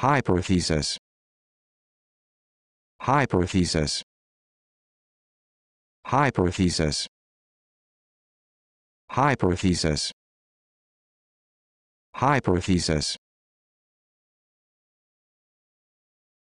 hypothesis. Hypothesis. Hypothesis. Hypothesis. Hypothesis.